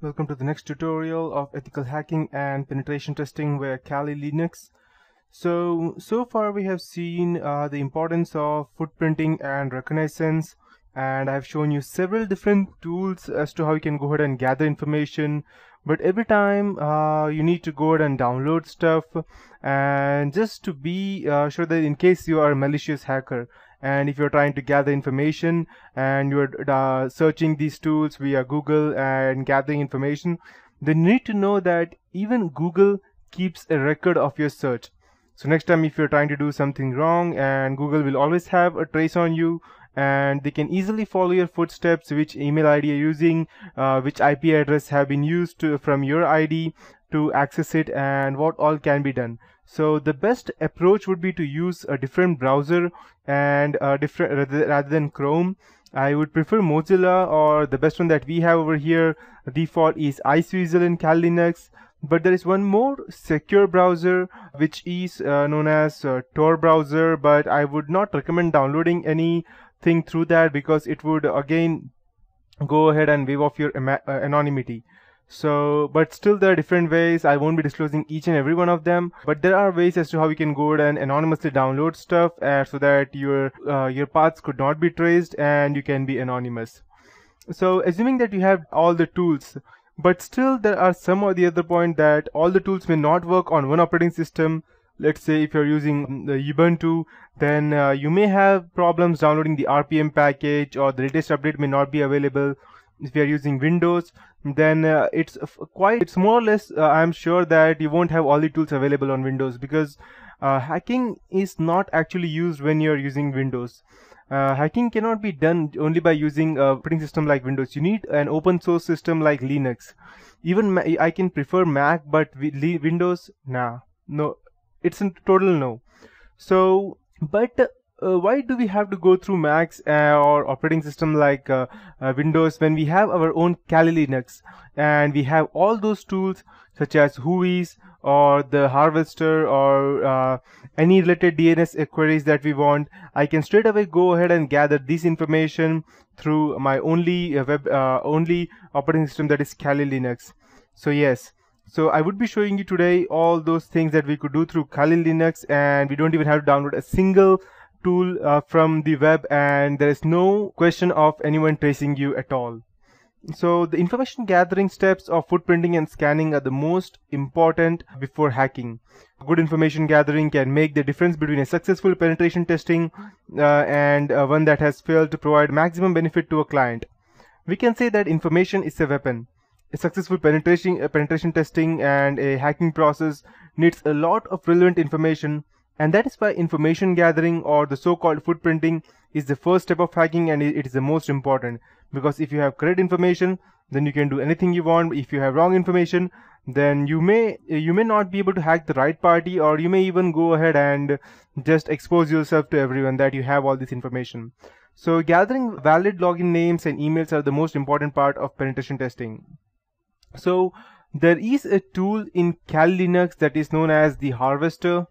Welcome to the next tutorial of ethical hacking and penetration testing via Kali Linux. So, so far we have seen uh, the importance of footprinting and reconnaissance and I've shown you several different tools as to how you can go ahead and gather information. But every time uh, you need to go ahead and download stuff. And just to be uh, sure that in case you are a malicious hacker and if you're trying to gather information and you're uh, searching these tools via Google and gathering information then you need to know that even Google keeps a record of your search. So next time if you're trying to do something wrong and Google will always have a trace on you and they can easily follow your footsteps which email ID you're using uh, which IP address have been used to, from your ID to access it and what all can be done. So the best approach would be to use a different browser and a different rather, than Chrome. I would prefer Mozilla or the best one that we have over here default is Iceweasel in Kali Linux. But there is one more secure browser which is uh, known as uh, Tor browser but I would not recommend downloading anything through that because it would again go ahead and waive off your uh, anonymity. So but still there are different ways. I won't be disclosing each and every one of them but there are ways as to how you can go and anonymously download stuff uh, so that your uh, your paths could not be traced and you can be anonymous. So assuming that you have all the tools but still there are some or the other point that all the tools may not work on one operating system let's say if you're using the ubuntu then uh, you may have problems downloading the rpm package or the latest update may not be available. If you are using windows then uh, it's quite it's more or less uh, i'm sure that you won't have all the tools available on windows because uh, hacking is not actually used when you're using windows. Uh, hacking cannot be done only by using a operating system like windows. You need an open source system like linux. Even i can prefer mac but windows nah. No it's a total no. So but uh, why do we have to go through Macs uh, or operating system like uh, uh Windows when we have our own Kali Linux? And we have all those tools such as Whois or the Harvester or uh, any related DNS queries that we want I can straight away go ahead and gather this information through my only uh, web only operating system that is Kali Linux. So yes so I would be showing you today all those things that we could do through Kali Linux and we don't even have to download a single tool uh, from the web and there is no question of anyone tracing you at all. So the information gathering steps of footprinting and scanning are the most important before hacking. Good information gathering can make the difference between a successful penetration testing uh, and uh, one that has failed to provide maximum benefit to a client. We can say that information is a weapon. A successful penetration, uh, penetration testing and a hacking process needs a lot of relevant information. And that is why information gathering or the so-called footprinting is the first step of hacking and it is the most important. Because if you have correct information then you can do anything you want. If you have wrong information then you may you may not be able to hack the right party or you may even go ahead and just expose yourself to everyone that you have all this information. So gathering valid login names and emails are the most important part of penetration testing so there is a tool in Kali Linux that is known as the harvester.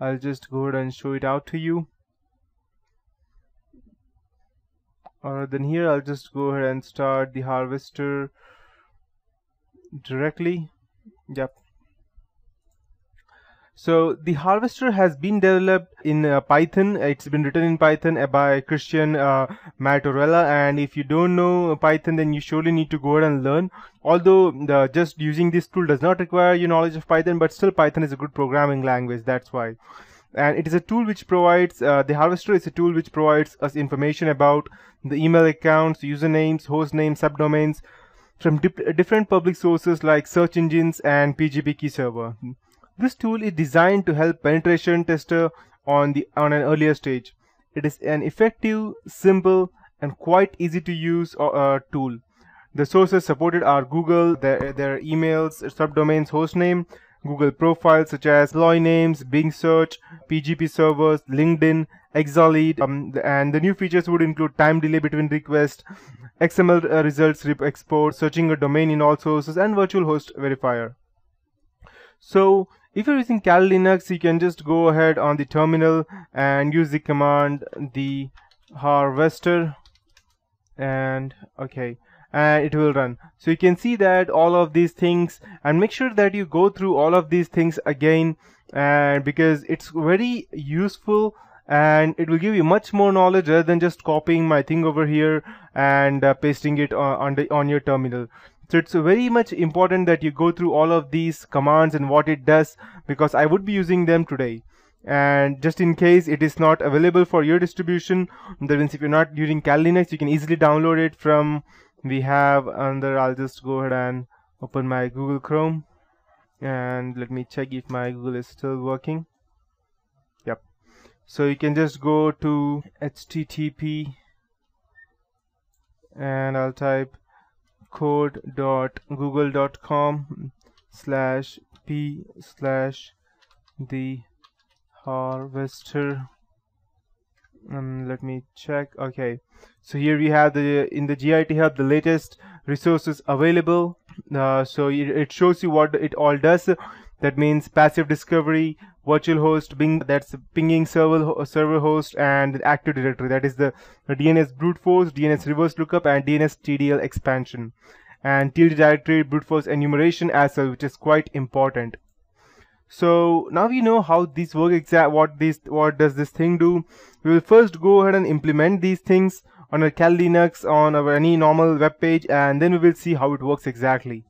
I'll just go ahead and show it out to you. Alright, then here I'll just go ahead and start the harvester directly. Yep so the harvester has been developed in uh, Python. It's been written in Python uh, by Christian uh, Martorella. And if you don't know Python, then you surely need to go ahead and learn. Although the, just using this tool does not require your knowledge of Python, but still Python is a good programming language. That's why. And it is a tool which provides, uh, the harvester is a tool which provides us information about the email accounts, usernames, hostnames, subdomains from different public sources like search engines and PGP key server. This tool is designed to help penetration tester on the on an earlier stage. It is an effective, simple, and quite easy to use uh, tool. The sources supported are Google, their, their emails, subdomains, hostname, Google profiles such as Loy names, Bing search, PGP servers, LinkedIn, Exalead, um, and the new features would include time delay between requests, XML uh, results export, searching a domain in all sources, and virtual host verifier. So if you're using Kali Linux, you can just go ahead on the terminal and use the command the harvester and okay and it will run. So you can see that all of these things and make sure that you go through all of these things again and because it's very useful and it will give you much more knowledge rather than just copying my thing over here and uh, pasting it on, on, the, on your terminal so it's very much important that you go through all of these commands and what it does because I would be using them today. And just in case it is not available for your distribution that means if you're not using Kali Linux you can easily download it from we have under I'll just go ahead and open my Google Chrome. And let me check if my Google is still working. Yep. So you can just go to http and I'll type code.google.com slash p slash the harvester. Um, let me check. Okay. So here we have the in the git hub the latest resources available. Uh, so it, it, shows you what it all does. That means passive discovery virtual host bing that's pinging server server host and active directory. That is the, dns brute force dns reverse lookup and dns tdl expansion. And tilde directory brute force enumeration as well which is quite important. So now we know how these work exact what this what does this thing do. We will first go ahead and implement these things on a Kali Linux on our any normal web page and then we will see how it works exactly